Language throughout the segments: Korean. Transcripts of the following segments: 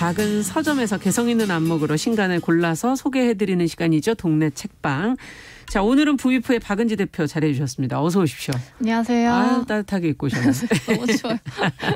작은 서점에서 개성 있는 안목으로 신간을 골라서 소개해드리는 시간이죠. 동네 책방. 자, 오늘은 부위프의 박은지 대표 잘해 주셨습니다. 어서 오십시오. 안녕하세요. 아, 따뜻하게 입고 오셨네요. 너무 좋아요.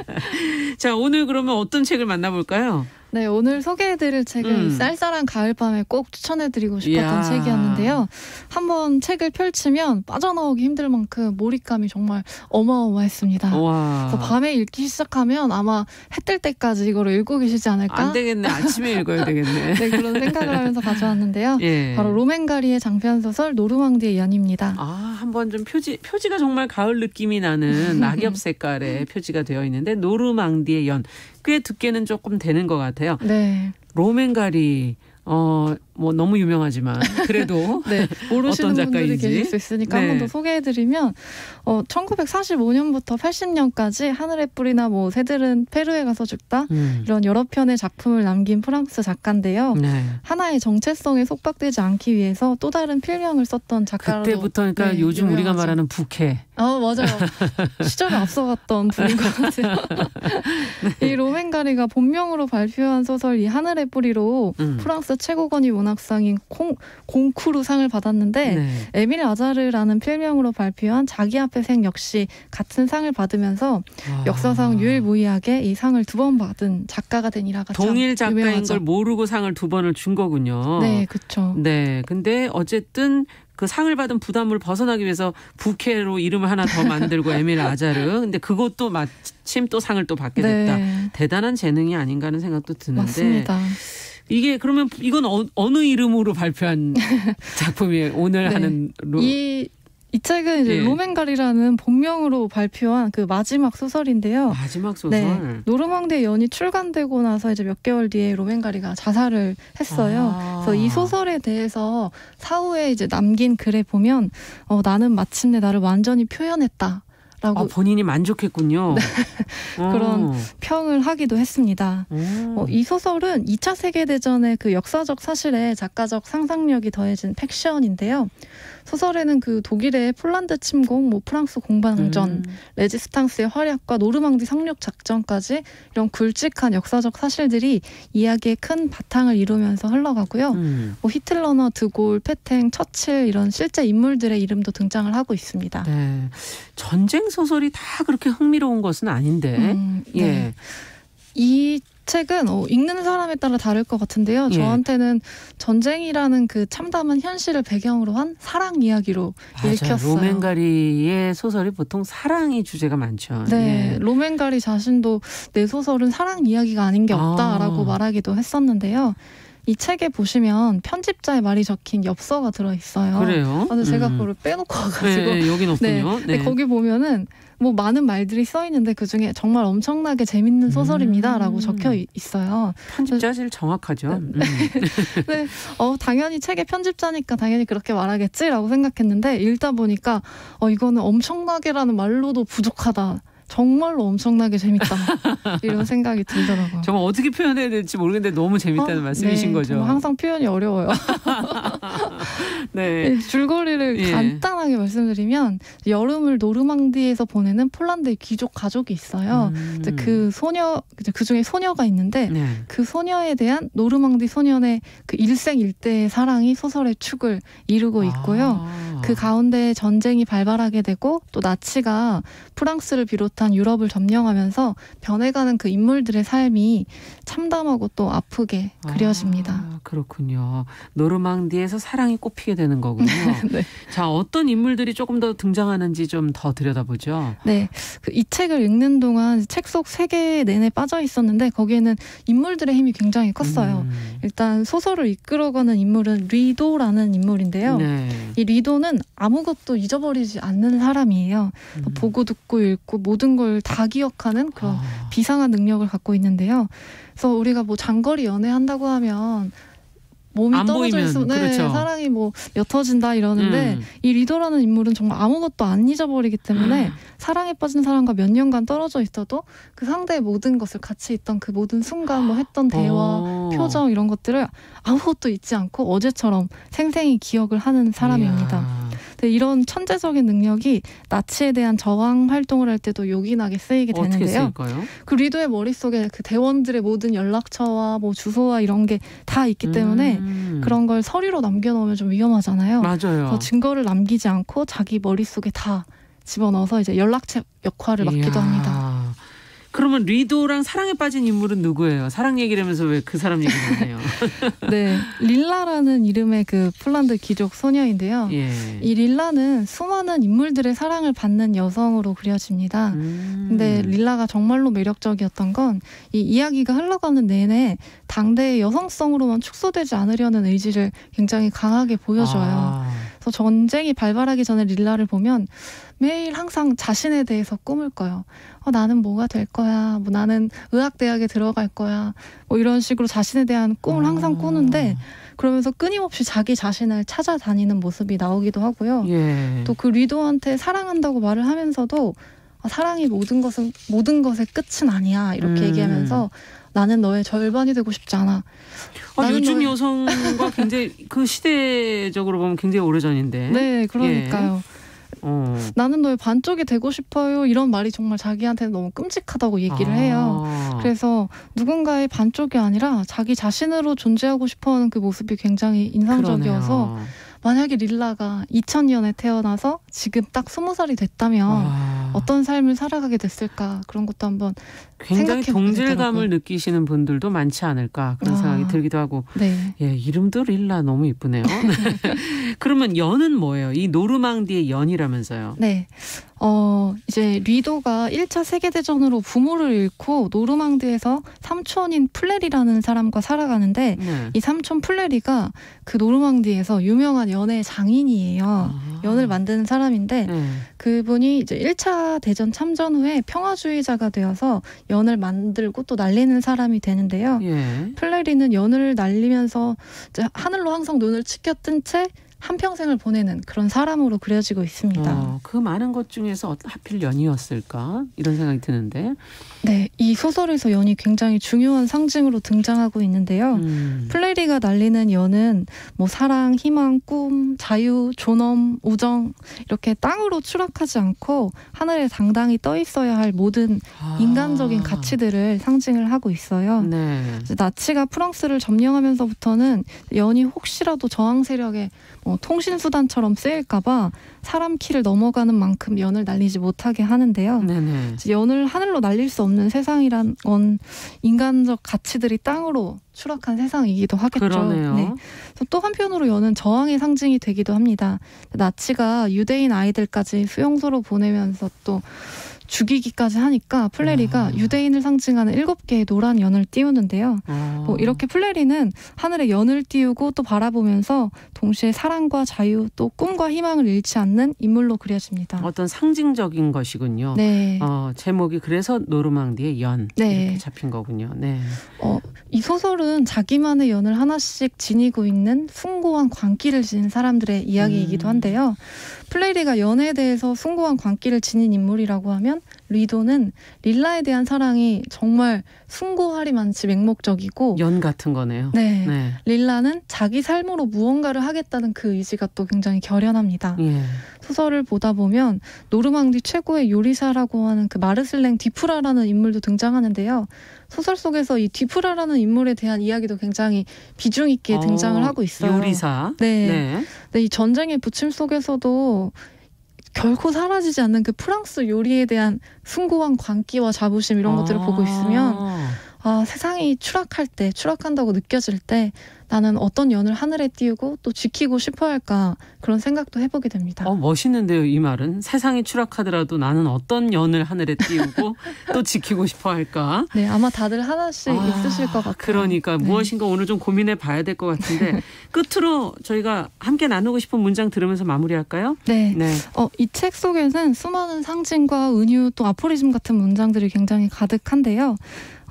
자, 오늘 그러면 어떤 책을 만나볼까요? 네, 오늘 소개해드릴 책은 음. 쌀쌀한 가을밤에 꼭 추천해드리고 싶었던 이야. 책이었는데요. 한번 책을 펼치면 빠져나오기 힘들 만큼 몰입감이 정말 어마어마했습니다. 와. 그래서 밤에 읽기 시작하면 아마 해 뜰 때까지 이거를 읽고 계시지 않을까? 안 되겠네. 아침에 읽어야 되겠네. 네, 그런 생각을 하면서 가져왔는데요. 예. 바로 로맨가리의 장편 소설 노르망디의 연입니다. 아, 한번 좀 표지, 표지가 정말 가을 느낌이 나는 낙엽 색깔의 표지가 되어 있는데, 노르망디의 연. 꽤 두께는 조금 되는 것 같아요. 네, 로맨가리, 어, 뭐 너무 유명하지만, 그래도. 네 모르시는 분들이? 계실 수 있으니까 네. 한번 더 소개해드리면 어, 1945년부터 80년까지 하늘의 뿌리나 뭐 새들은 페루에 가서 죽다 음. 이런 여러 편의 작품을 남긴 프랑스 작가인데요. 네. 하나의 정체성에 속박되지 않기 위해서 또 다른 필명을 썼던 작가로 그때부터 그러니까 네, 요즘 우리가 유명하죠. 말하는 부캐. 어 맞아요. 시절을 앞서갔던 분인 것 같아요. 네. 이 로맨가리가 본명으로 발표한 소설 이 하늘의 뿌리로 음. 프랑스 최고권위 문학상인 콩, 공쿠르 상을 받았는데 네. 에밀 아자르라는 필명으로 발표한 자기 앞의 생 역시 같은 상을 받으면서 아. 역사상 유일무이하게 이 상을 두 번 받은 작가가 된 일화가 참 동일 작가인 유명하죠. 걸 모르고 상을 두 번을 준 거군요. 네, 그렇죠. 네. 근데 어쨌든 그 상을 받은 부담을 벗어나기 위해서 부캐로 이름을 하나 더 만들고 에밀 아자르. 근데 그것도 마침 또 상을 또 받게 됐다. 네, 대단한 재능이 아닌가 하는 생각도 드는데 맞습니다. 이게 그러면 이건 어, 느 이름으로 발표한 작품이에요? 오늘 네. 하는 로... 이, 이 책은 이제 예. 로맨가리라는 본명으로 발표한 그 마지막 소설인데요. 마지막 소설. 네, 노르망디의 연이 출간되고 나서 이제 몇 개월 뒤에 로맨가리가 자살을 했어요. 아. 그래서 이 소설에 대해서 사후에 이제 남긴 글에 보면 어, 나는 마침내 나를 완전히 표현했다. 아, 본인이 만족했군요. 어. 그런 평을 하기도 했습니다. 오. 어, 이 소설은 2차 세계대전의 그 역사적 사실에 작가적 상상력이 더해진 팩션인데요. 소설에는 그 독일의 폴란드 침공, 뭐 프랑스 공방전, 음. 레지스탕스의 활약과 노르망디 상륙 작전까지 이런 굵직한 역사적 사실들이 이야기의 큰 바탕을 이루면서 흘러가고요. 음. 뭐 히틀러나 드골, 페탱, 처칠 이런 실제 인물들의 이름도 등장을 하고 있습니다. 네. 전쟁 소설이 다 그렇게 흥미로운 것은 아닌데. 음, 네. 예. 이 책은 어, 읽는 사람에 따라 다를 것 같은데요. 예. 저한테는 전쟁이라는 그 참담한 현실을 배경으로 한 사랑 이야기로 맞아요. 읽혔어요. 로맨가리의 소설이 보통 사랑이 주제가 많죠. 네, 예. 로맨가리 자신도 내 소설은 사랑 이야기가 아닌 게 없다라고 아. 말하기도 했었는데요. 이 책에 보시면 편집자의 말이 적힌 엽서가 들어 있어요. 그래요. 아, 근데 제가 음. 그거를 빼놓고 네, 와가지고 네, 여긴 없군요. 근데 거기 보면은 뭐 많은 말들이 써 있는데 그 중에 정말 엄청나게 재밌는 소설입니다라고 음. 적혀 이- 있어요. 편집자 제일 정확하죠. 음. 네, 어 당연히 책의 편집자니까 당연히 그렇게 말하겠지라고 생각했는데 읽다 보니까 어 이거는 엄청나게라는 말로도 부족하다. 정말로 엄청나게 재밌다. 이런 생각이 들더라고요. 정말 어떻게 표현해야 될지 모르겠는데 너무 재밌다는 어, 말씀이신 네, 거죠. 항상 표현이 어려워요. 네. 네, 줄거리를 예. 간단하게 말씀드리면 여름을 노르망디에서 보내는 폴란드의 귀족 가족이 있어요. 음. 이제 그 소녀 그 중에 소녀가 있는데 네. 그 소녀에 대한 노르망디 소년의 그 일생 일대의 사랑이 소설의 축을 이루고 있고요. 아. 그 가운데 전쟁이 발발하게 되고 또 나치가 프랑스를 비롯 한 유럽을 점령하면서 변해가는 그 인물들의 삶이 참담하고 또 아프게 그려집니다. 아, 그렇군요. 노르망디에서 사랑이 꽃피게 되는 거군요. 네. 자, 어떤 인물들이 조금 더 등장하는지 좀 더 들여다보죠. 네, 그 이 책을 읽는 동안 책 속 세계 내내 빠져 있었는데 거기에는 인물들의 힘이 굉장히 컸어요. 음. 일단 소설을 이끌어가는 인물은 리도라는 인물인데요. 네. 이 리도는 아무것도 잊어버리지 않는 사람이에요. 음. 보고 듣고 읽고 모든 걸 다 기억하는 그런 아, 비상한 능력을 갖고 있는데요. 그래서 우리가 뭐 장거리 연애한다고 하면 몸이 안 떨어져 있으면 네, 그렇죠. 사랑이 뭐 옅어진다 이러는데 음. 이 리더라는 인물은 정말 아무것도 안 잊어버리기 때문에 사랑에 빠진 사람과 몇 년간 떨어져 있어도 그 상대의 모든 것을 같이 있던 그 모든 순간 뭐 했던 대화 어. 표정 이런 것들을 아무것도 잊지 않고 어제처럼 생생히 기억을 하는 사람입니다. 이야. 이런 천재적인 능력이 나치에 대한 저항 활동을 할 때도 요긴하게 쓰이게 되는데요. 그 리도의 머릿속에 그 대원들의 모든 연락처와 뭐 주소와 이런 게 다 있기 때문에 음. 그런 걸 서류로 남겨놓으면 좀 위험하잖아요. 맞아요. 그래서 증거를 남기지 않고 자기 머릿속에 다 집어넣어서 이제 연락체 역할을 맡기도 이야. 합니다. 그러면 리도랑 사랑에 빠진 인물은 누구예요? 사랑 얘기를 하면서 왜 그 사람 얘기를 하네요? 네, 릴라라는 이름의 그 폴란드 귀족 소녀인데요. 예. 이 릴라는 수많은 인물들의 사랑을 받는 여성으로 그려집니다. 음. 근데 릴라가 정말로 매력적이었던 건 이 이야기가 흘러가는 내내 당대의 여성성으로만 축소되지 않으려는 의지를 굉장히 강하게 보여줘요. 아. 그래서 전쟁이 발발하기 전에 릴라를 보면 매일 항상 자신에 대해서 꿈을 꿔요. 어, 나는 뭐가 될 거야. 뭐 나는 의학대학에 들어갈 거야. 뭐 이런 식으로 자신에 대한 꿈을 항상 아. 꾸는데 그러면서 끊임없이 자기 자신을 찾아다니는 모습이 나오기도 하고요. 예. 또그 리도한테 사랑한다고 말을 하면서도 아, 사랑이 모든 것은 모든 것의 끝은 아니야 이렇게 음. 얘기하면서 나는 너의 절반이 되고 싶지 않아. 아, 요즘 너의- 여성과 굉장히 그 시대적으로 보면 굉장히 오래전인데. 네, 그러니까요. 어. 나는 너의 반쪽이 되고 싶어요. 이런 말이 정말 자기한테는 너무 끔찍하다고 얘기를 아. 해요. 그래서 누군가의 반쪽이 아니라 자기 자신으로 존재하고 싶어 하는 그 모습이 굉장히 인상적이어서 그러네요. 만약에 릴라가 2000년에 태어나서 지금 딱 20살이 됐다면 와. 어떤 삶을 살아가게 됐을까 그런 것도 한번 굉장히 동질감을. 느끼시는 분들도 많지 않을까 그런 아. 생각이 들기도 하고 네. 예 이름도 릴라 너무 이쁘네요. 그러면 연은 뭐예요? 이 노르망디의 연이라면서요? 네. 어, 이제 리도가 1차 세계대전으로 부모를 잃고 노르망디에서 삼촌인 플레리라는 사람과 살아가는데 네. 이 삼촌 플레리가 그 노르망디에서 유명한 연애 장인이에요. 아. 연을 만드는 사람인데 네. 그분이 이제 1차 대전 참전 후에 평화주의자가 되어서 연을 만들고 또 날리는 사람이 되는데요. 예. 플레리는 연을 날리면서 하늘로 항상 눈을 치켜 뜬 채 한평생을 보내는 그런 사람으로 그려지고 있습니다. 어, 그 많은 것 중에서 어- 하필 연이었을까 이런 생각이 드는데. 네, 이 소설에서 연이 굉장히 중요한 상징으로 등장하고 있는데요. 음. 플레리가 날리는 연은 뭐 사랑, 희망, 꿈, 자유, 존엄, 우정 이렇게 땅으로 추락하지 않고 하늘에 당당히 떠 있어야 할 모든 아. 인간적인 가치들을 상징을 하고 있어요. 네. 나치가 프랑스를 점령하면서부터는 연이 혹시라도 저항 세력의 뭐 통신 수단처럼 쓰일까봐 사람 키를 넘어가는 만큼 연을 날리지 못하게 하는데요. 네네. 연을 하늘로 날릴 수 없는 세상이란 건 인간적 가치들이 땅으로 추락한 세상이기도 하겠죠. 그러네요. 네. 또 한편으로 연은 저항의 상징이 되기도 합니다. 나치가 유대인 아이들까지 수용소로 보내면서 또 죽이기까지 하니까 플레리가 아. 유대인을 상징하는 일곱 개의 노란 연을 띄우는데요. 어. 뭐 이렇게 플레리는 하늘에 연을 띄우고 또 바라보면서 동시에 사랑과 자유 또 꿈과 희망을 잃지 않는 인물로 그려집니다. 어떤 상징적인 것이군요. 네. 어, 제목이 그래서 노르망디의 연 네. 이렇게 잡힌 거군요. 네. 어, 이 소설은 자기만의 연을 하나씩 지니고 있는 숭고한 광기를 지닌 사람들의 이야기이기도 음. 한데요. 플레리가 연에 대해서 숭고한 광기를 지닌 인물이라고 하면 리도는 릴라에 대한 사랑이 정말 숭고하리만치 맹목적이고 연 같은 거네요. 네. 네. 릴라는 자기 삶으로 무언가를 하겠다는 그 의지가 또 굉장히 결연합니다. 예. 소설을 보다 보면 노르망디 최고의 요리사라고 하는 그 마르슬랭 디프라라는 인물도 등장하는데요. 소설 속에서 이 디프라라는 인물에 대한 이야기도 굉장히 비중 있게 등장을 어, 하고 있어요. 요리사. 네. 네. 근데 이 전쟁의 부침 속에서도 결코 사라지지 않는 그 프랑스 요리에 대한 숭고한 광기와 자부심 이런 것들을 보고 있으면 아. 아 세상이 추락할 때 추락한다고 느껴질 때 나는 어떤 연을 하늘에 띄우고 또 지키고 싶어 할까 그런 생각도 해보게 됩니다. 어, 멋있는데요, 이 말은. 세상이 추락하더라도 나는 어떤 연을 하늘에 띄우고 또 지키고 싶어 할까? 네, 아마 다들 하나씩 아, 있으실 것 같아요. 그러니까 네. 무엇인가 오늘 좀 고민해 봐야 될 것 같은데 끝으로 저희가 함께 나누고 싶은 문장 들으면서 마무리할까요? 네. 네. 어, 이 책 속에는 수많은 상징과 은유 또 아포리즘 같은 문장들이 굉장히 가득한데요.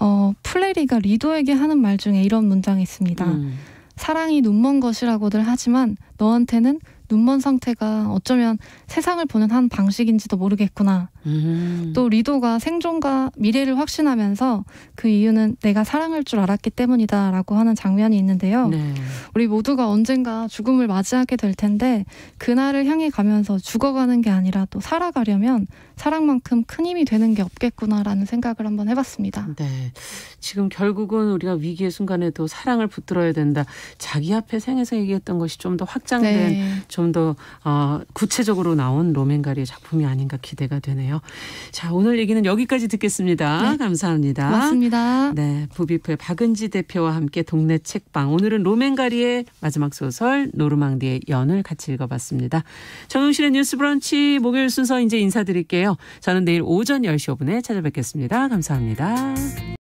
어, 플레리가 리도에게 하는 말 중에 이런 문장이 있습니다. 음. 사랑이 눈먼 것이라고들 하지만 너한테는 눈먼 상태가 어쩌면 세상을 보는 한 방식인지도 모르겠구나. 음. 또 리도가 생존과 미래를 확신하면서 그 이유는 내가 사랑할 줄 알았기 때문이다라고 하는 장면이 있는데요. 네. 우리 모두가 언젠가 죽음을 맞이하게 될 텐데 그날을 향해 가면서 죽어가는 게 아니라 또 살아가려면 사랑만큼 큰 힘이 되는 게 없겠구나라는 생각을 한번 해봤습니다. 네. 지금 결국은 우리가 위기의 순간에도 사랑을 붙들어야 된다. 자기 앞에 생에서 얘기했던 것이 좀 더 확장된 네. 좀더 어, 구체적으로 나온 로맨가리의 작품이 아닌가 기대가 되네요. 자, 오늘 얘기는 여기까지 듣겠습니다. 네. 감사합니다. 고맙습니다. 네, 부비프의 박은지 대표와 함께 동네 책방. 오늘은 로맨가리의 마지막 소설 노르망디의 연을 같이 읽어봤습니다. 정용실의 뉴스 브런치 목요일 순서 이제 인사드릴게요. 저는 내일 오전 10시 5분에 찾아뵙겠습니다. 감사합니다.